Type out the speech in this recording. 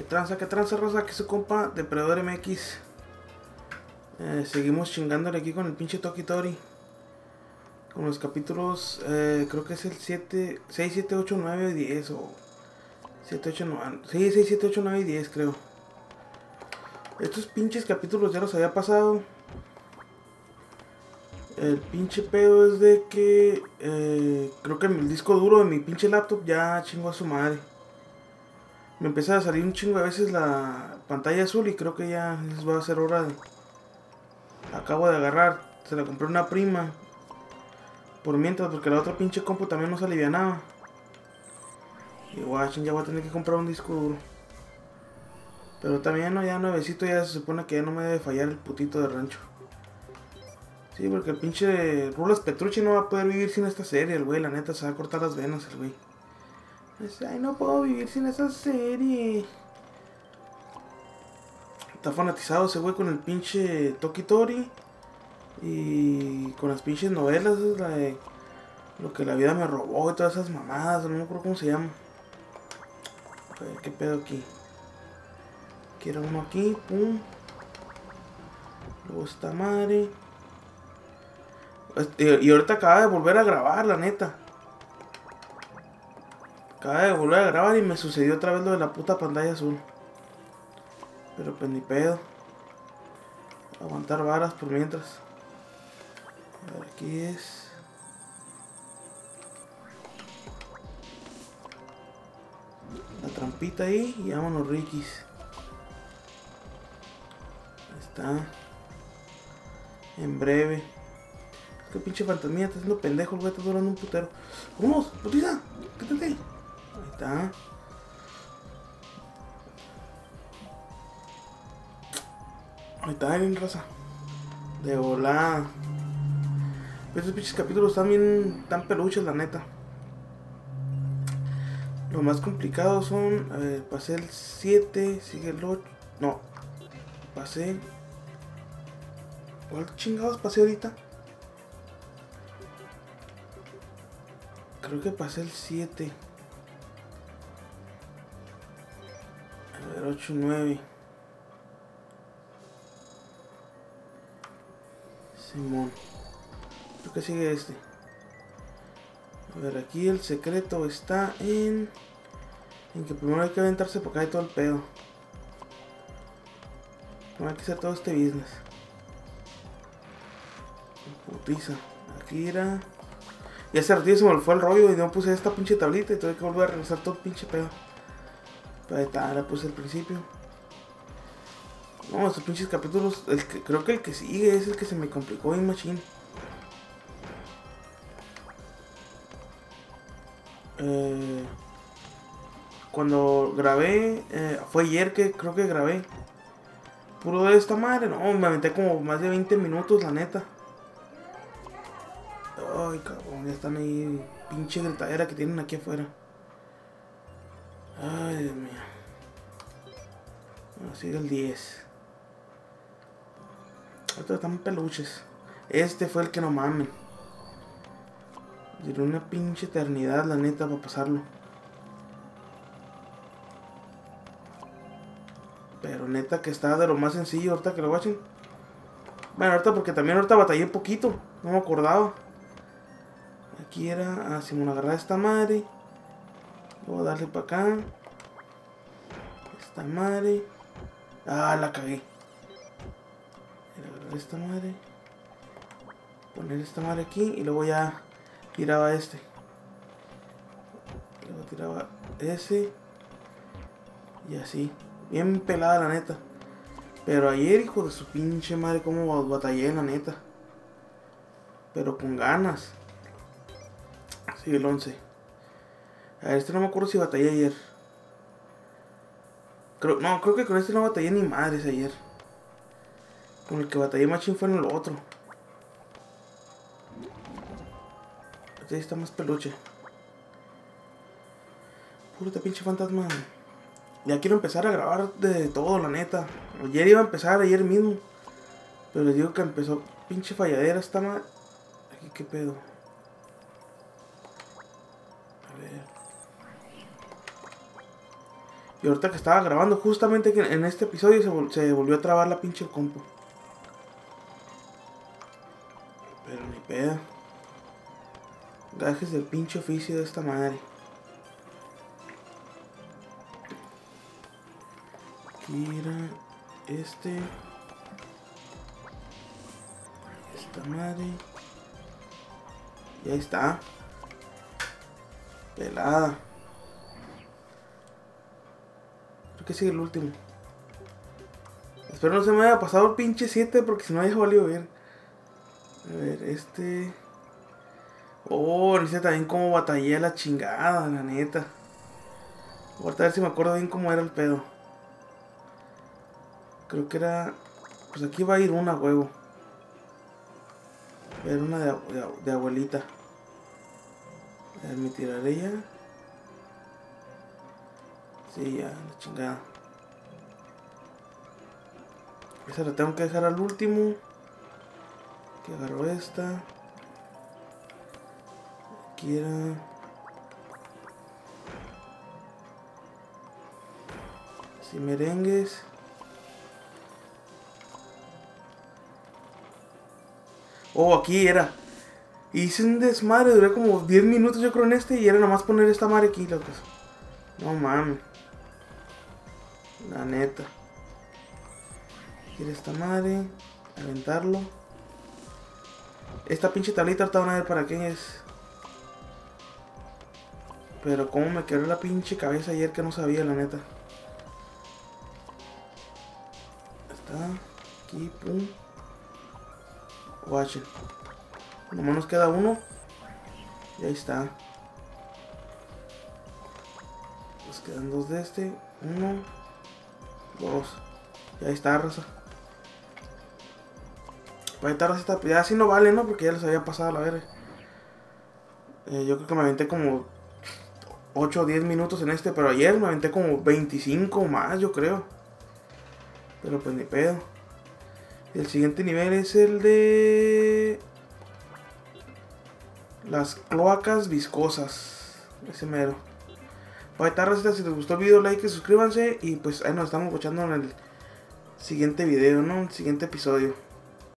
Que tranza, que tranza, raza, que su compa Depredador MX. Eh, seguimos chingándole aquí con el pinche Toki Tori. Con los capítulos, eh, creo que es el 7, 6, 7, 8, 9, 10 o 7, 8, 9. Sí, 6, 7, 8, 9 y 10 creo. Estos pinches capítulos ya los había pasado. El pinche pedo es de que eh, creo que el disco duro de mi pinche laptop ya chingó a su madre. Me empieza a salir un chingo a veces la pantalla azul y creo que ya va a ser hora de... Acabo de agarrar, se la compré una prima. Por mientras, porque la otra pinche compu también no se alivianaba. Y guachín, ya voy a tener que comprar un disco duro. Pero también no, ya nuevecito ya se supone que ya no me debe fallar el putito de rancho. Sí, porque el pinche Rulas Petrucci no va a poder vivir sin esta serie, el güey, la neta, se va a cortar las venas el güey. Dice, ay, no puedo vivir sin esa serie. Está fanatizado ese güey con el pinche Toki Tori. Y con las pinches novelas, es la de lo que la vida me robó y todas esas mamadas, no me acuerdo cómo se llama. A ver, qué pedo aquí. Quiero uno aquí, pum. Luego esta madre. Este, y ahorita acaba de volver a grabar, la neta. Acaba de volver a grabar y me sucedió otra vez lo de la puta pantalla azul. Pero pues ni pedo. Aguantar varas por mientras. A ver, aquí es. La trampita ahí y vámonos Rikis. Ahí está. En breve. Qué pinche fantasmía, está haciendo pendejo, el güey está durando un putero. ¡Vamos! ¡Putiza! ¡Quítate! Está. Ahí está, bien raza. De volada. Estos pinches capítulos están bien tan peluches, la neta. Lo más complicado son. A ver, pasé el 7, sigue el 8. No. Pasé. ¿Cuál chingados pasé ahorita? Creo que pasé el 7. 8 y 9. Simón. Creo que sigue este. A ver, aquí el secreto está en... Que primero hay que aventarse porque hay todo el pedo. Primero hay que hacer todo este business. Putiza. Aquí era... Y hace ratito se me fue el rollo y no puse esta pinche tablita y tuve que volver a regresar todo el pinche pedo. Pero ahí está, la al principio. No, estos pinches capítulos, el que, creo que el que sigue es el que se me complicó bien machín. Eh, cuando grabé, eh, fue ayer que creo que grabé. Puro de esta madre, no, me aventé como más de 20 minutos, la neta. Ay, cabrón, ya están ahí, pinche gritadera que tienen aquí afuera. Ay, Dios mío. Bueno, sigue el 10. Estos están peluches. Este fue el que no mamen. Duró una pinche eternidad, la neta, para pasarlo. Pero neta que está de lo más sencillo ahorita que lo watchen. Bueno, ahorita porque también ahorita batallé poquito. No me acordaba. Aquí era. Ah, si me agarrar esta madre. Luego darle para acá. Esta madre. Ah, la cagué. Agarrar esta madre. Poner esta madre aquí. Y luego ya tiraba este. Luego tiraba ese. Y así. Bien pelada la neta. Pero ayer, hijo de su pinche madre, como batallé la neta. Pero con ganas. Sigue el 11. A ver, este no me acuerdo si batallé ayer. Creo, no, creo que con este no batallé ni madres ayer. Con el que batallé machín fue en el otro. Este está más peluche. Puro pinche fantasma. Ya quiero empezar a grabar de todo, la neta. Ayer iba a empezar, ayer mismo. Pero les digo que empezó pinche falladera esta mal. Aquí qué pedo. Y ahorita que estaba grabando, justamente en este episodio se, vol- se volvió a trabar la pinche compu. Pero ni pedo. Gajes del pinche oficio de esta madre. Kira, este. Esta madre. Y ahí está. Pelada. Que sigue el último. Espero no se me haya pasado el pinche 7 porque si no ya valió bien. A ver, este. Oh, dice también cómo batallé la chingada, la neta. Ahorita a ver si me acuerdo bien cómo era el pedo. Creo que era. Pues aquí va a ir una huevo. Era una de, de, de abuelita. A ver, me tiraré ya. Sí, ya, la chingada. Esa la tengo que dejar al último. Que agarro esta. Aquí era. Si merengues. Oh, aquí era. Hice un desmadre, duré como 10 minutos yo creo en este y era nada más poner esta madre aquí, locos. No mames. La neta. Quiere esta madre. Aventarlo. Esta pinche tablita ahorita van a ver para qué es. Pero como me quedó la pinche cabeza ayer que no sabía, la neta. Está. Aquí, pum. Watchen. Nomás nos queda uno. Y ahí está. Nos quedan dos de este. Uno. Dos. Y ahí está, raza. Para esta raza ya así no vale, ¿no? Porque ya les había pasado la verga. Eh, yo creo que me aventé como 8 o 10 minutos en este, pero ayer me aventé como 25 más, yo creo. Pero pues ni pedo. El siguiente nivel es el de las cloacas viscosas. Ese mero. Ahí está, racita, si les gustó el video, like suscríbanse. Y pues ahí nos estamos escuchando en el siguiente video, ¿no? El siguiente episodio.